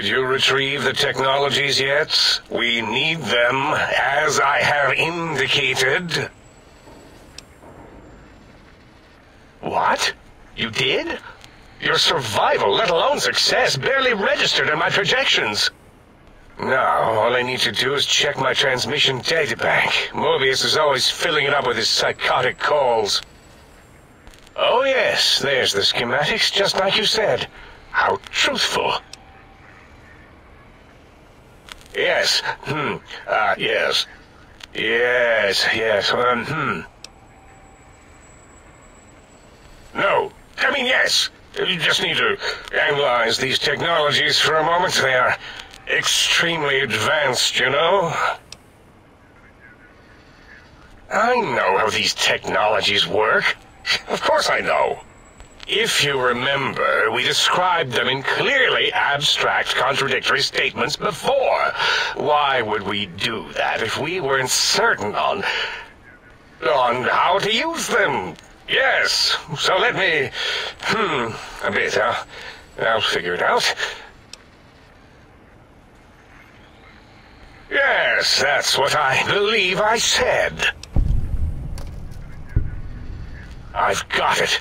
Did you retrieve the technologies yet? We need them, as I have indicated. What? You did? Your survival, let alone success, barely registered in my projections. Now, all I need to do is check my transmission databank. Mobius is always filling it up with his psychotic calls. Oh yes, there's the schematics, just like you said. How truthful. Yes, hmm, uh, yes. Yes, yes, um, hmm. No, I mean yes. You just need to analyze these technologies for a moment. They are extremely advanced, you know? I know how these technologies work. Of course I know. If you remember, we described them in clearly abstract contradictory statements before. Why would we do that if we weren't certain on... on how to use them? Yes, so let me... Hmm, a bit, huh? I'll figure it out. Yes, that's what I believe I said. I've got it.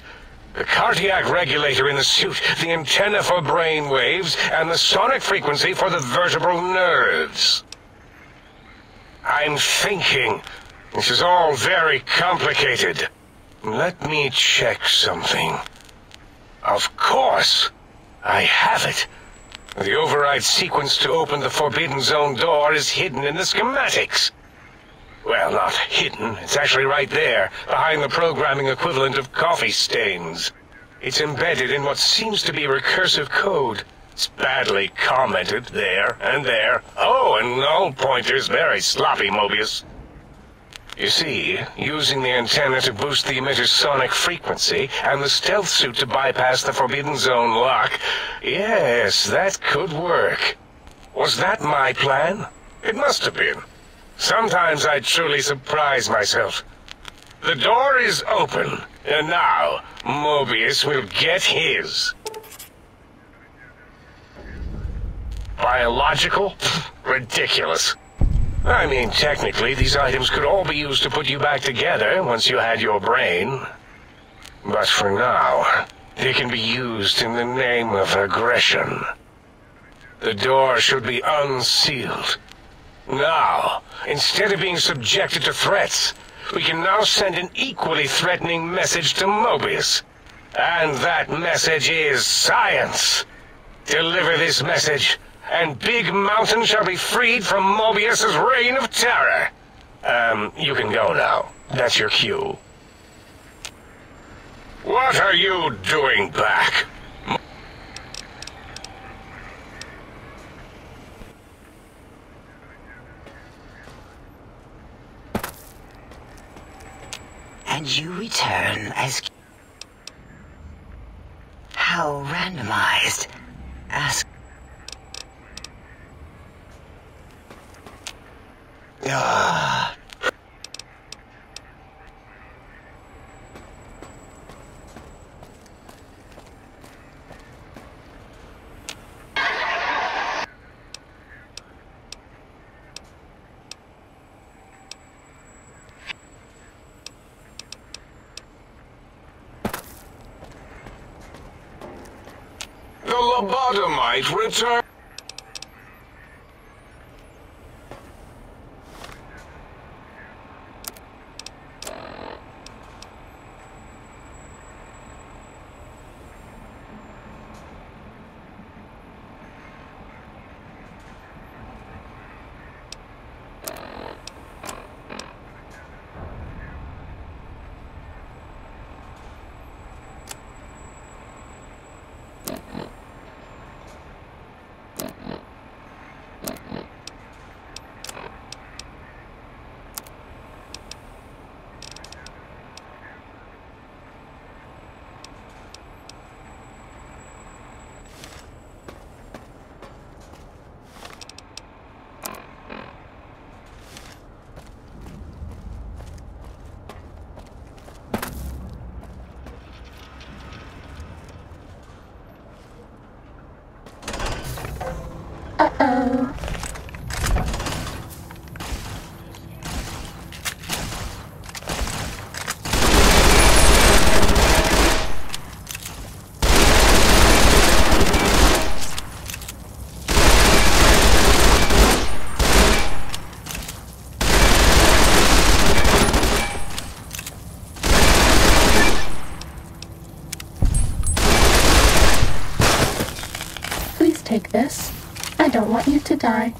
The cardiac regulator in the suit, the antenna for brain waves, and the sonic frequency for the vertebral nerves. I'm thinking. This is all very complicated. Let me check something. Of course. I have it. The override sequence to open the Forbidden Zone door is hidden in the schematics. Well, not hidden. It's actually right there, behind the programming equivalent of coffee stains. It's embedded in what seems to be recursive code. It's badly commented there and there. Oh, and null pointers very sloppy, Mobius. You see, using the antenna to boost the emitter's sonic frequency, and the stealth suit to bypass the Forbidden Zone lock, yes, that could work. Was that my plan? It must have been. Sometimes I truly surprise myself. The door is open, and now Mobius will get his. Biological? Ridiculous. I mean, technically, these items could all be used to put you back together once you had your brain. But for now, they can be used in the name of aggression. The door should be unsealed. Now, instead of being subjected to threats, we can now send an equally threatening message to Mobius. And that message is science. Deliver this message, and Big Mountain shall be freed from Mobius's reign of terror. Um, you can go now. That's your cue. What are you doing back? And you return as... How randomized? Ask... Ah. The lobotomite return. To die.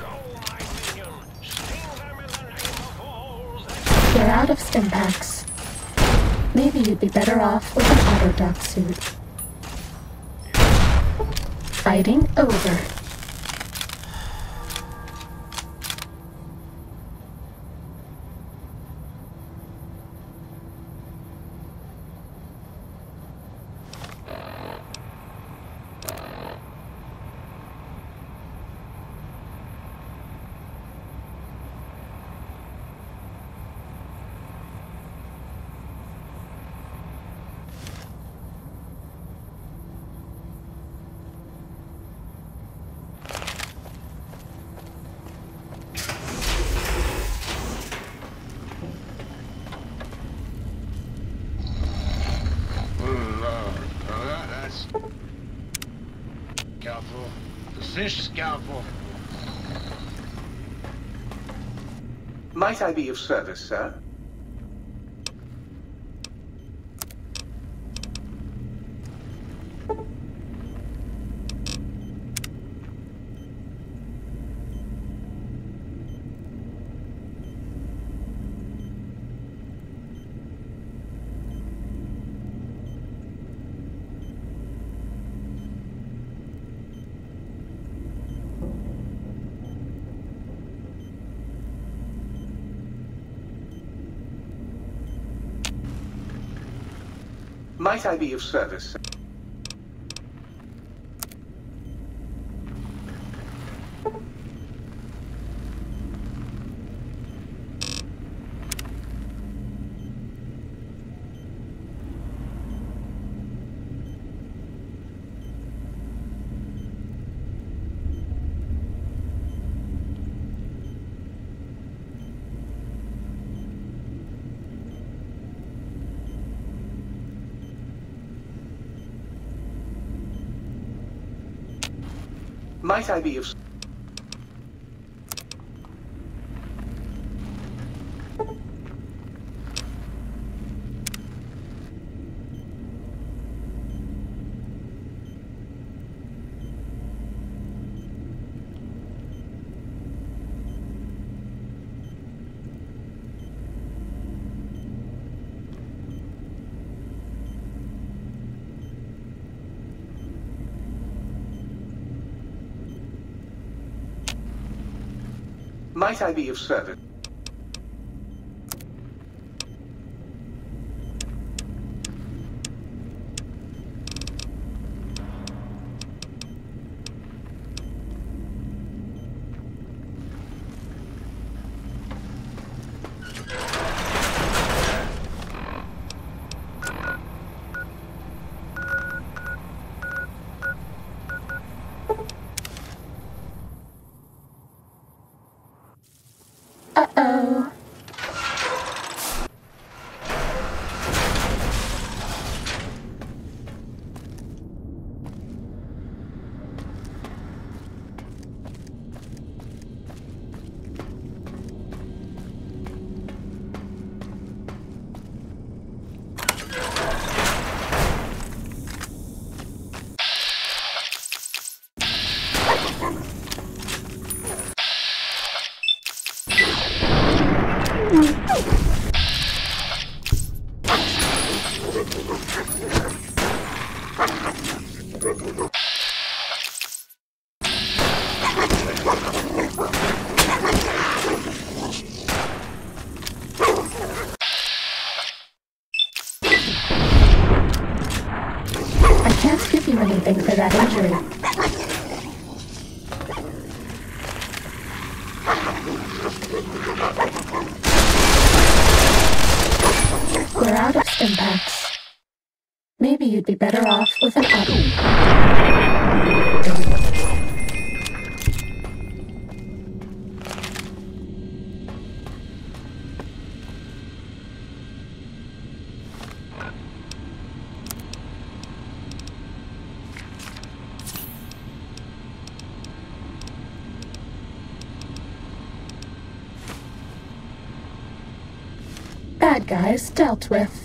Go, my minion! Sting them in the name of all that... Packs. Maybe you'd be better off with an autodoc suit. Fighting over. Uh, that's... The fish is careful. Might I be of service, sir? Might I be of service, Might I be. Might I be of service? You'd be better off with an auto. Bad guys dealt with.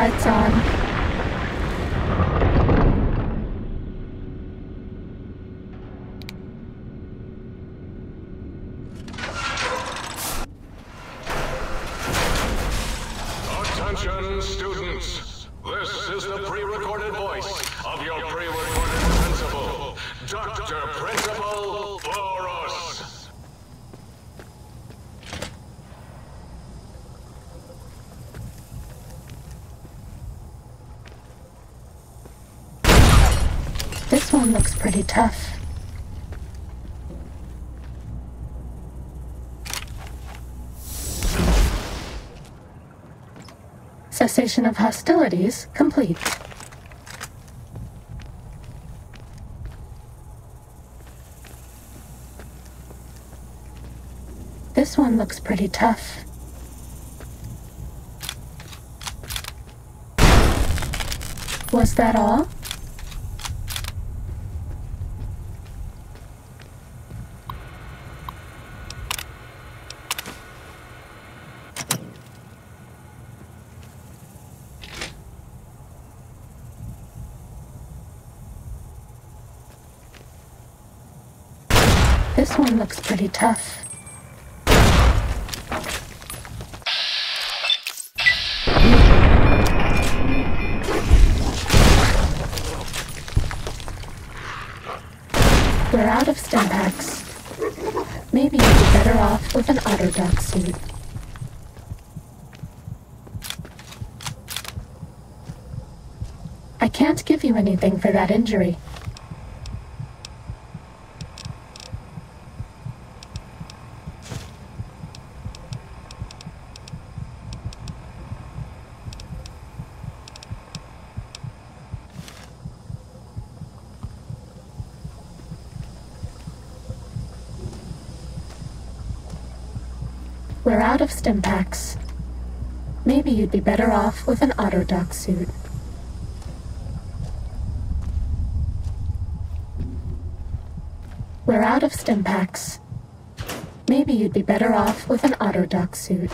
Lights on. Attention, students. This is the pre-recorded voice of your pre-recorded principal, Dr. Principal Borous. This one looks pretty tough. Cessation of hostilities complete. This one looks pretty tough. Was that all? This one looks pretty tough. We're out of stim packs. Maybe you'd be better off with an Autodoc suit. I can't give you anything for that injury. custom. Maybe you'd be better off with an autodoc suit. We're out of stimpaks. Maybe you'd be better off with an autodoc suit.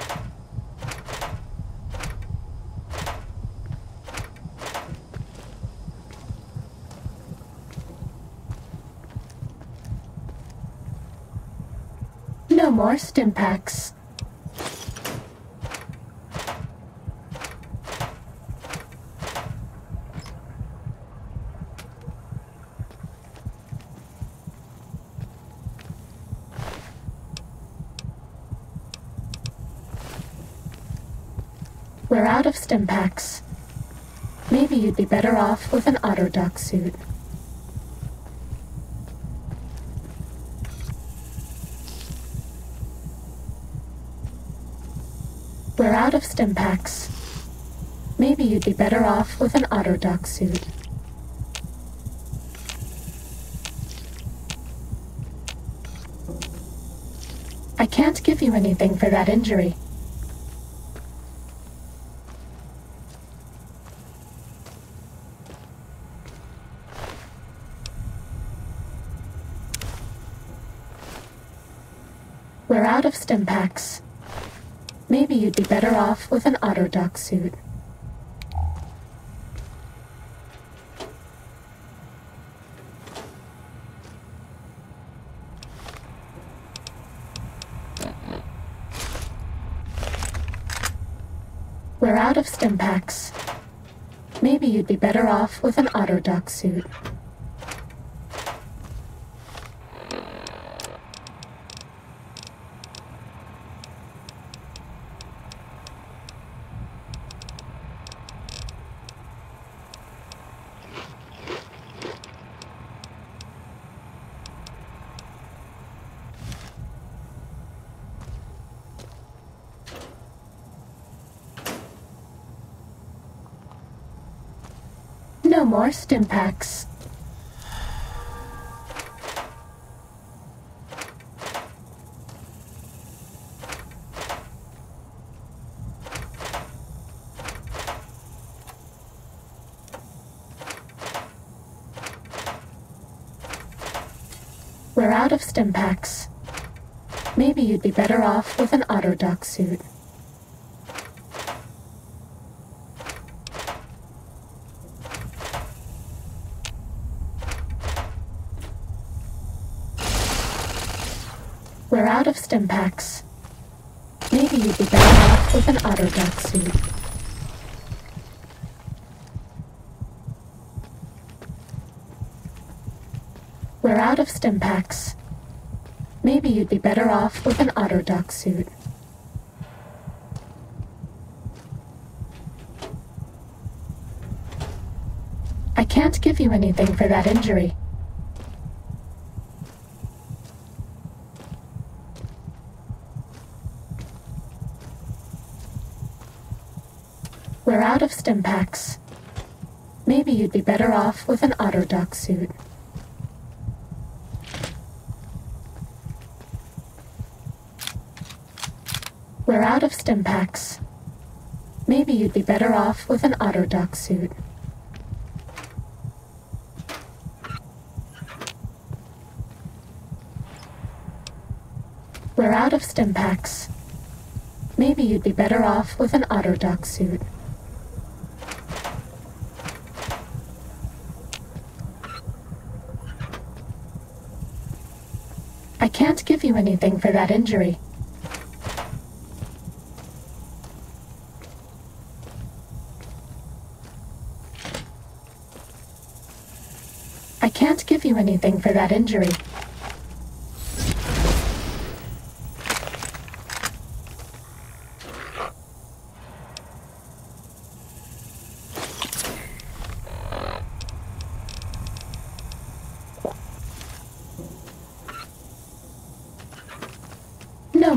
No more stimpaks. Packs. Maybe you'd be better off with an autodoc suit. We're out of stim packs. Maybe you'd be better off with an autodoc suit. I can't give you anything for that injury. Stim packs. Maybe you'd be better off with an autodoc suit. We're out of stim packs. Maybe you'd be better off with an autodoc suit. Stim packs. We're out of stim packs. Maybe you'd be better off with an autodoc suit. We're out of stim packs. Maybe you'd be better off with an autodoc suit. We're out of stim packs. Maybe you'd be better off with an autodoc suit. I can't give you anything for that injury. Of stim. Maybe you'd be better off with an autodoc suit. We're out of stim packs. Maybe you'd be better off with an autodoc suit. We're out of stim packs. Maybe you'd be better off with an autodoc suit. Can't give you anything for that injury. I can't give you anything for that injury.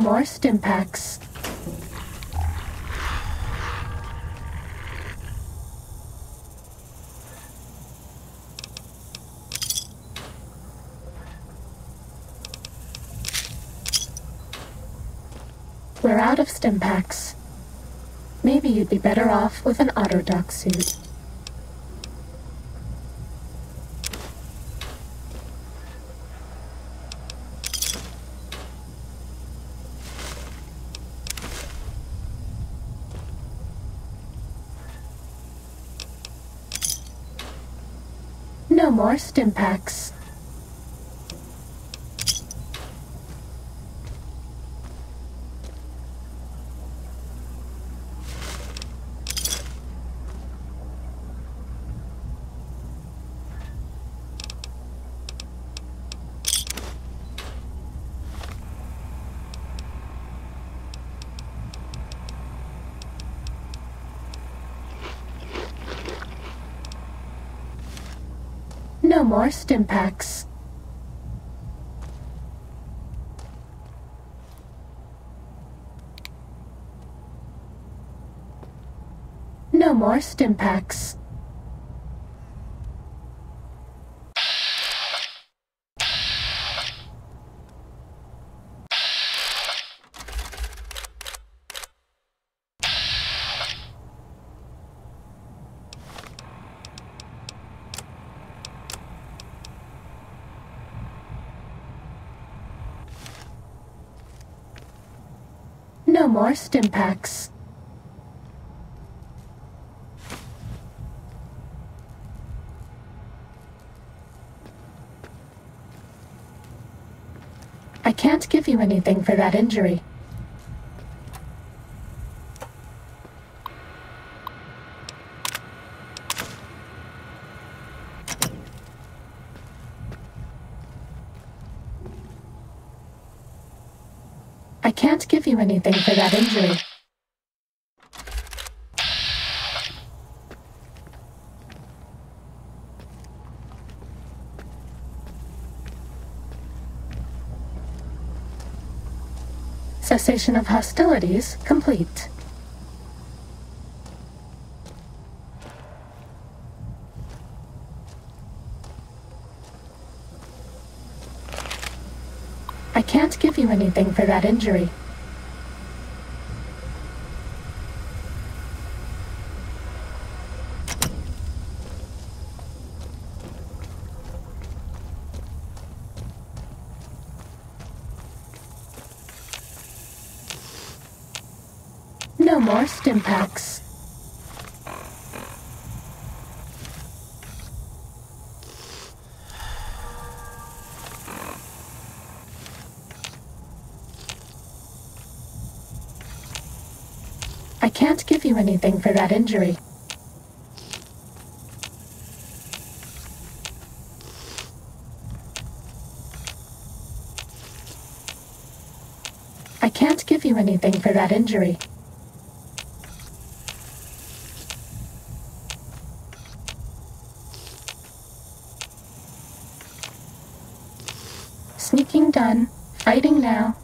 Stim packs. We're out of stim packs. Maybe you'd be better off with an autodoc suit. More more stim packs. No more stim more stim packs. I can't give you anything for that injury. Can't give you anything for that injury. Cessation of hostilities complete. I anything for that injury. No more stim packs. I can't give you anything for that injury. I can't give you anything for that injury. Sneaking done. Fighting now.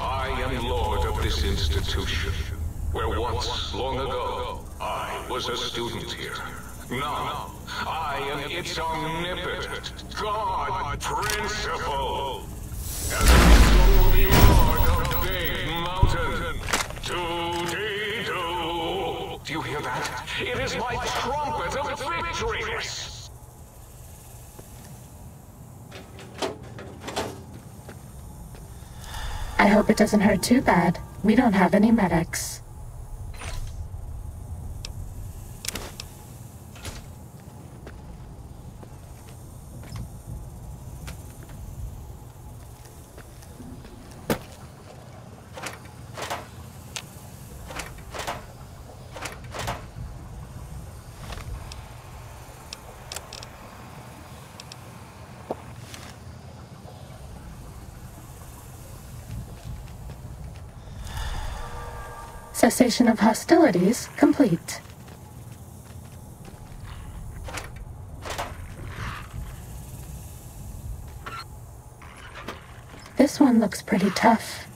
I am lord of this institution, where once, long ago, I was a student here. Now, I am its omnipotent God Principal. As the only lord of Big Mountain, do Do you hear that? It is my trumpet of victory! I hope it doesn't hurt too bad. We don't have any medics. Cessation of hostilities complete. This one looks pretty tough.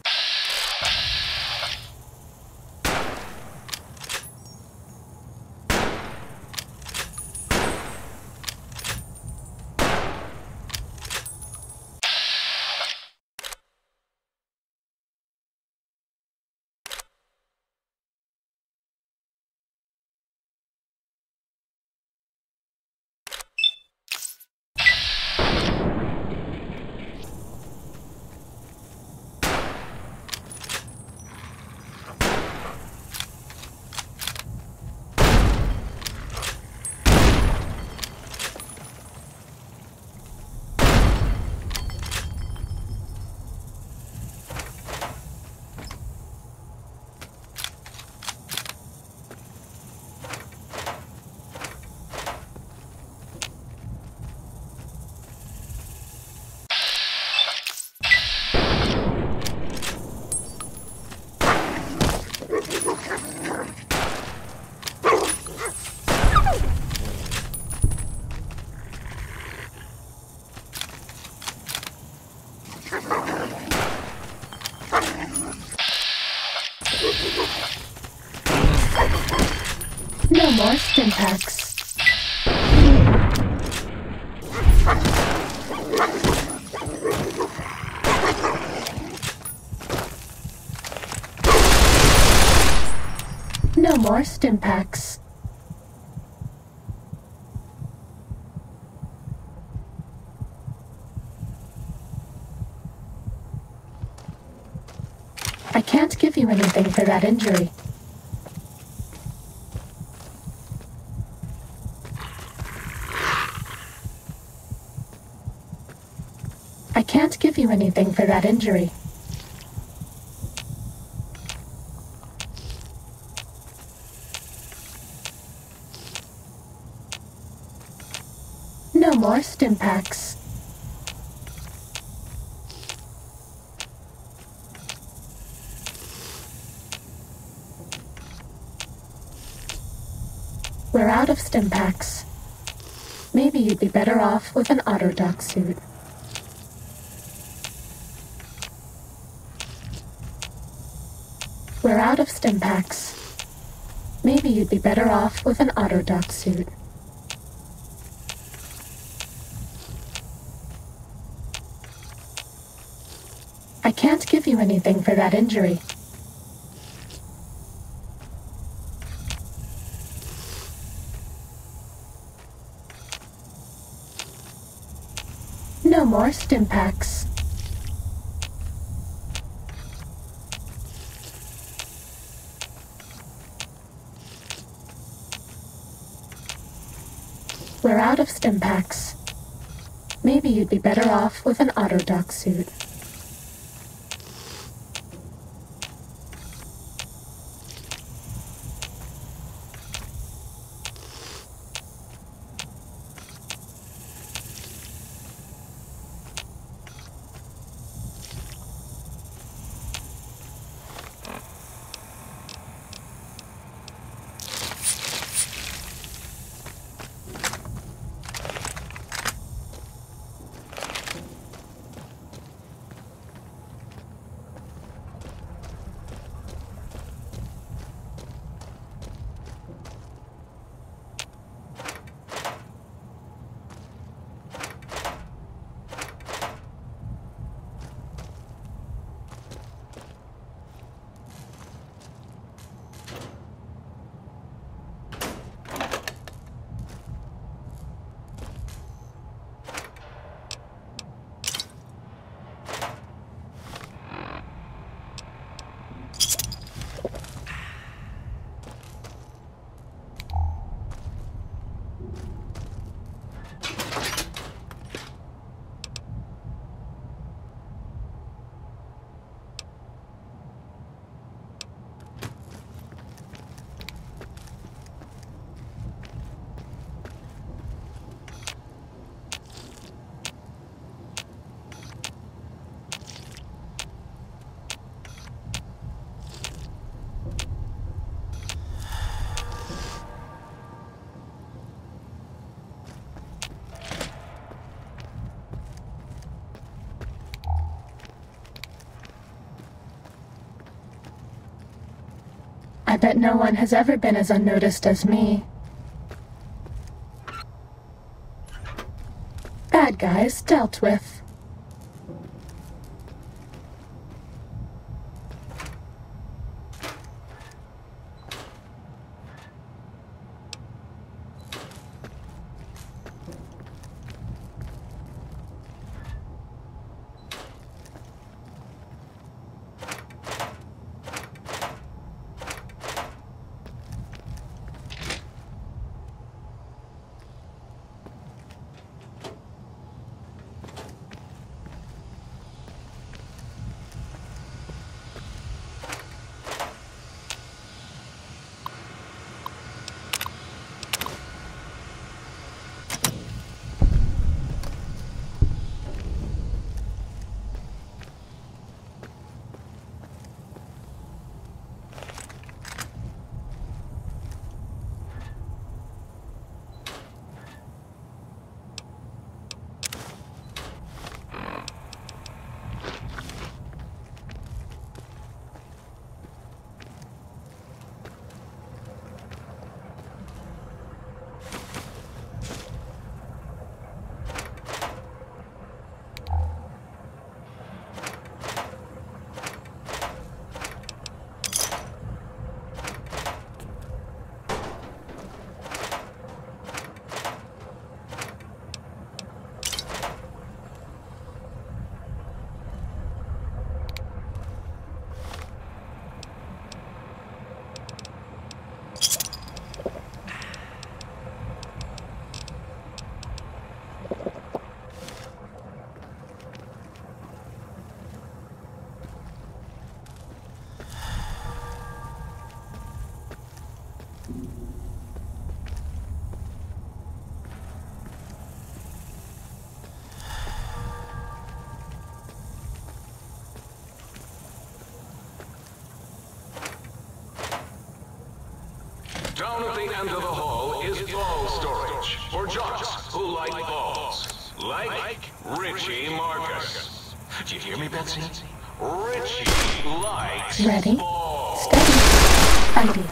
No more stim packs. I anything for that injury. I can't give you anything for that injury. No more stim packs. Packs. Maybe you'd be better off with an autodoc suit. We're out of stim packs. Maybe you'd be better off with an autodoc suit. I can't give you anything for that injury. More. We're out of stim packs. Maybe you'd be better off with an autodoc suit. I bet no one has ever been as unnoticed as me. Bad guys dealt with. Down at the end of the hall is ball storage for jocks who like balls. Like Richie Marcus. Do you hear me, Betsy? Richie likes Ready? balls. Steady. Idea.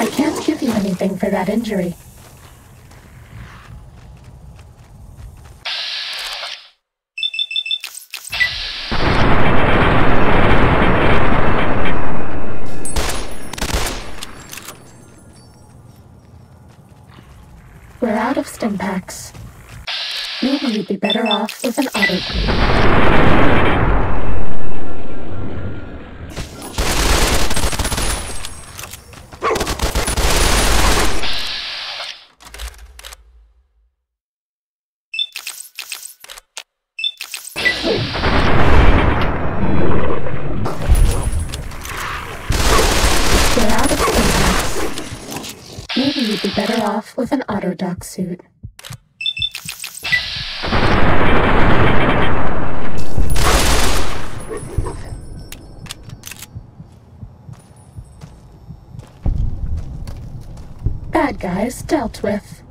I can't give you anything for that injury. You'd be better off with an Autodoc suit. Bad guys dealt with.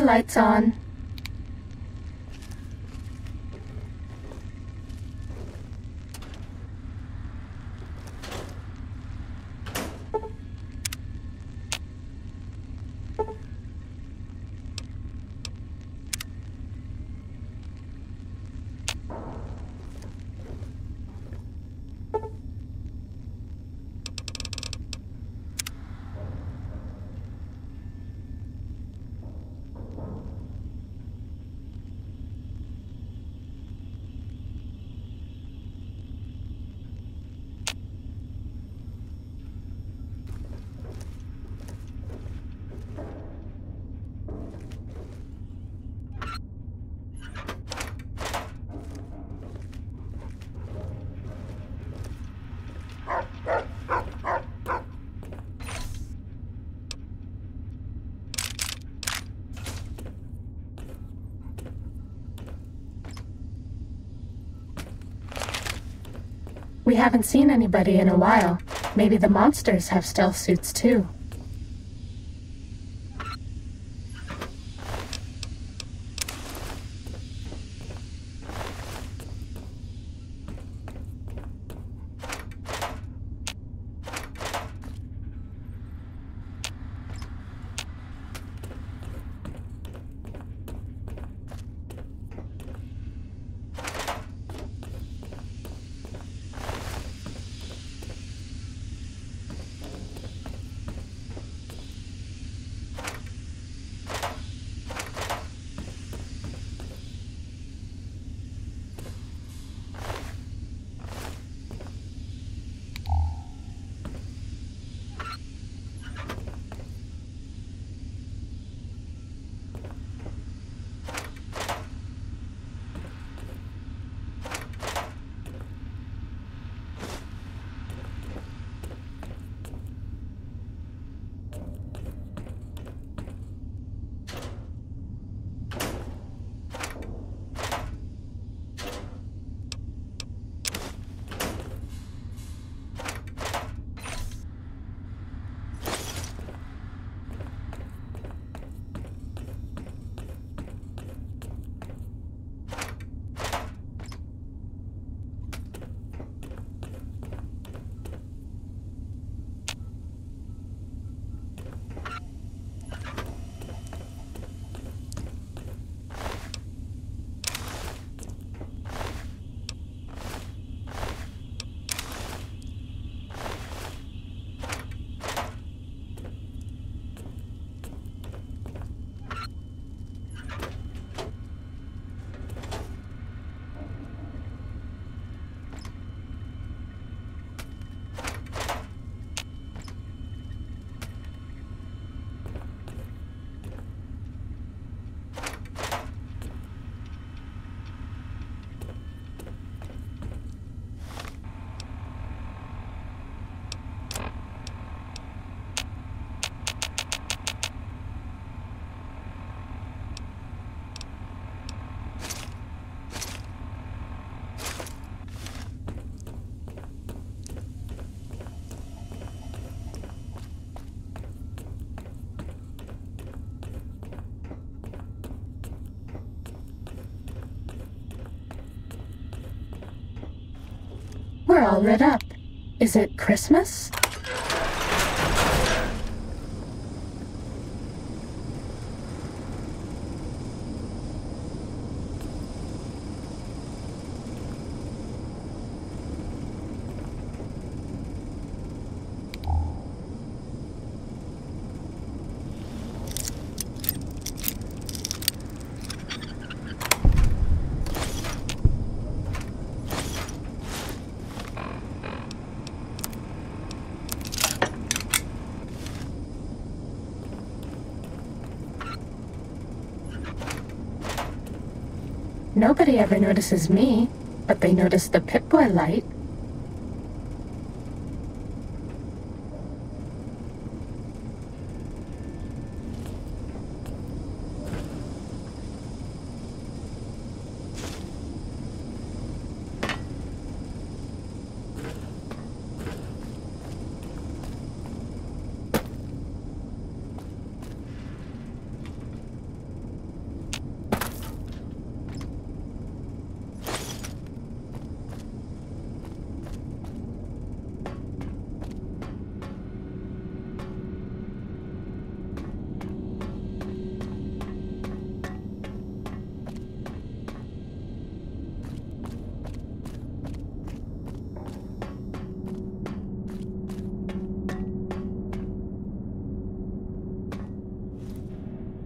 Lights on. We haven't seen anybody in a while. Maybe the monsters have stealth suits too. All lit up. Is it Christmas? Nobody ever notices me, but they notice the Pip-Boy light.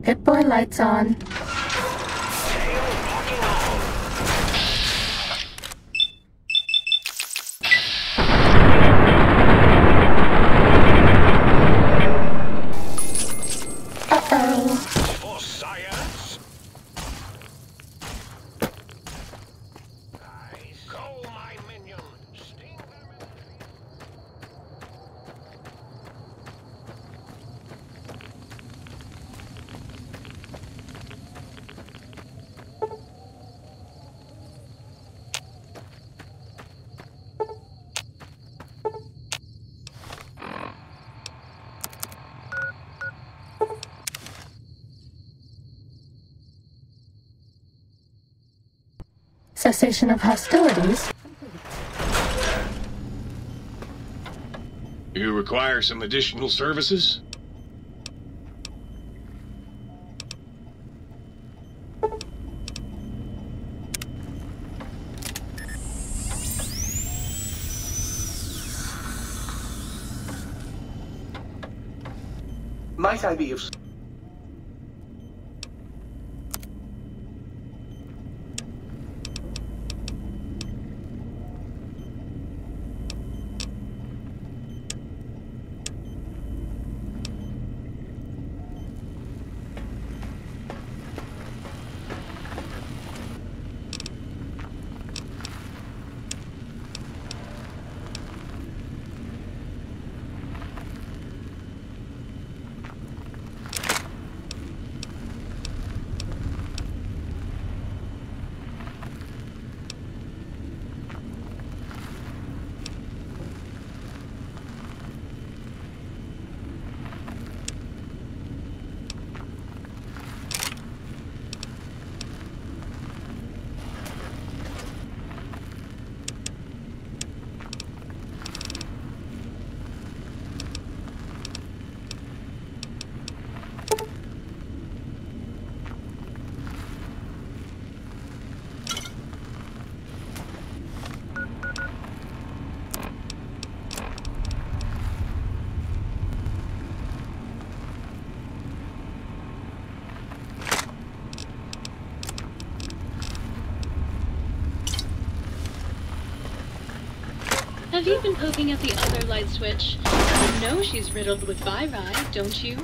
Pip-Boy lights on. Cessation of hostilities. You require some additional services? Might I be of... Have you been poking at the other light switch? You know she's riddled with viri, don't you?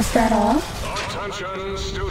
Was that all? Attention, students.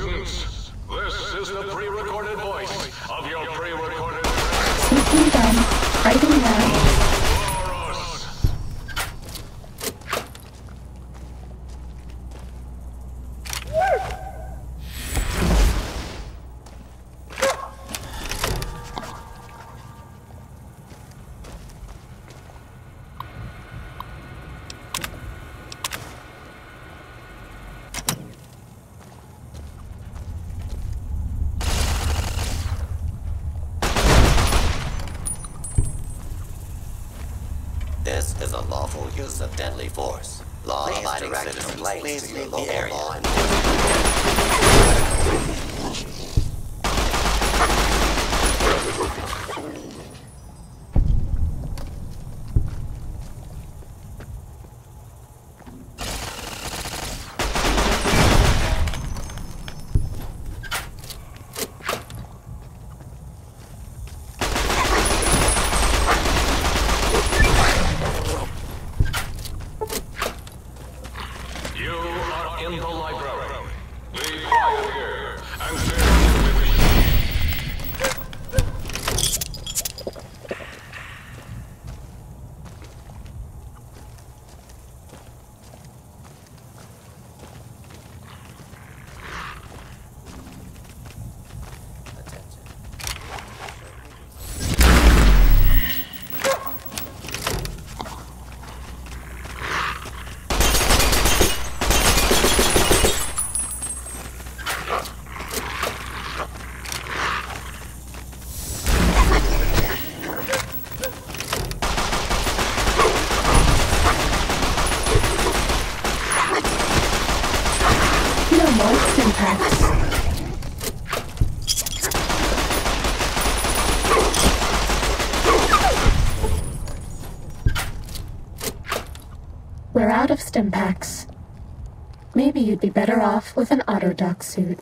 force. Law-abiding citizens, please leave the area you'd be better off with an Autodoc suit.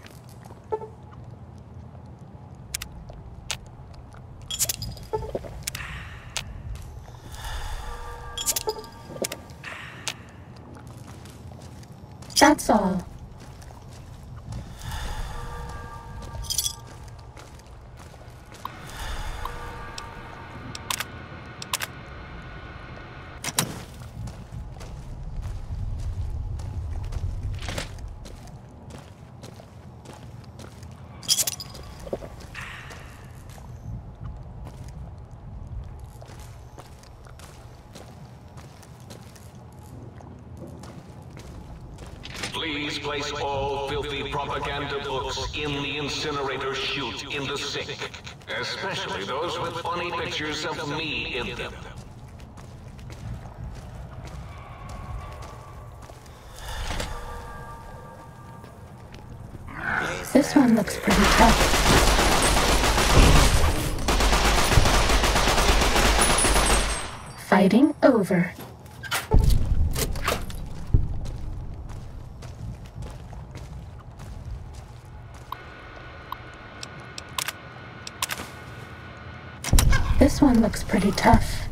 This one looks pretty tough.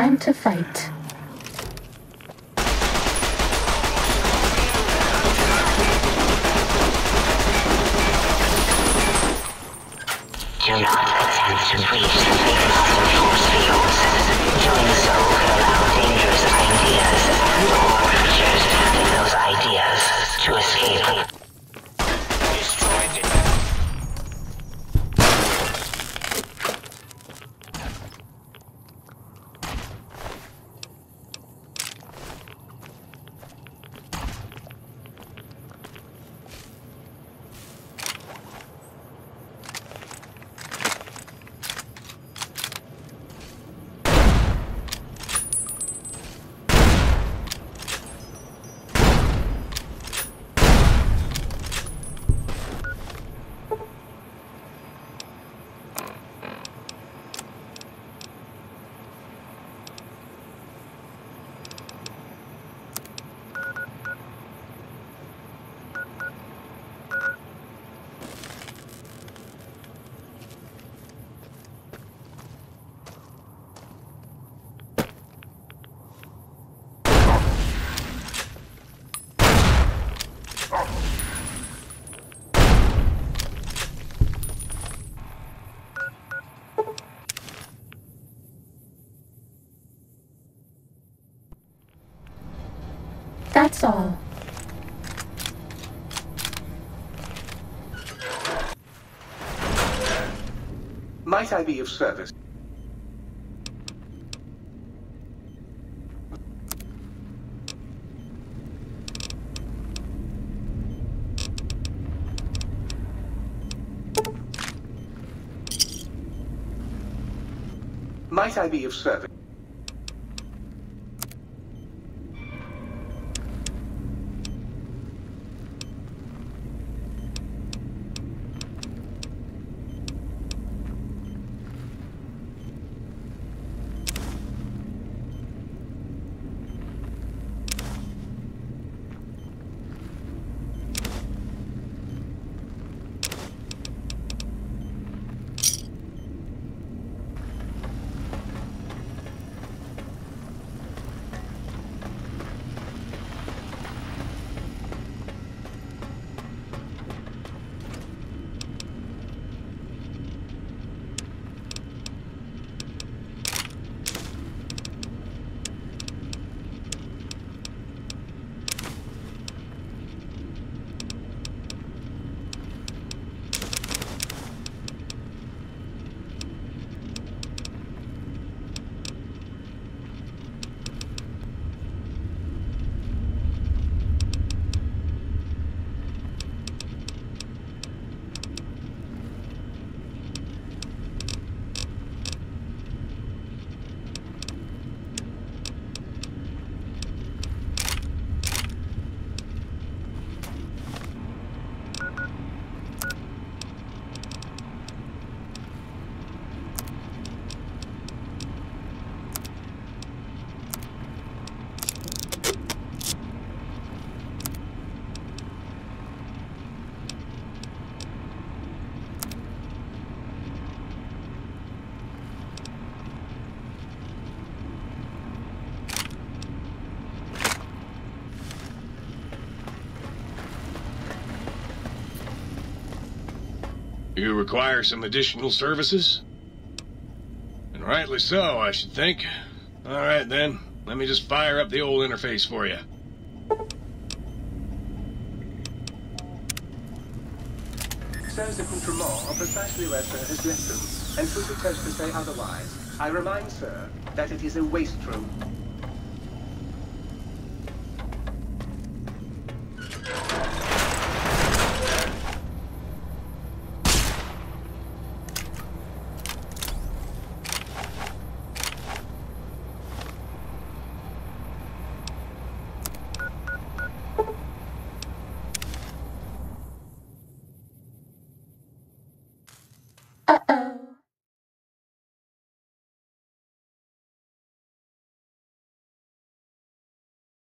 Time to fight. Do not attempt to breach the Master force fields. Doing so could allow dangerous ideas and or creatures in those ideas to escape. That's all. Might I be of service? Might I be of service? You require some additional services? And rightly so, I should think. Alright then, let me just fire up the old interface for you. Sirs accoutrement are precisely where Sir has left them, and should the to say otherwise, I remind Sir that it is a waste room.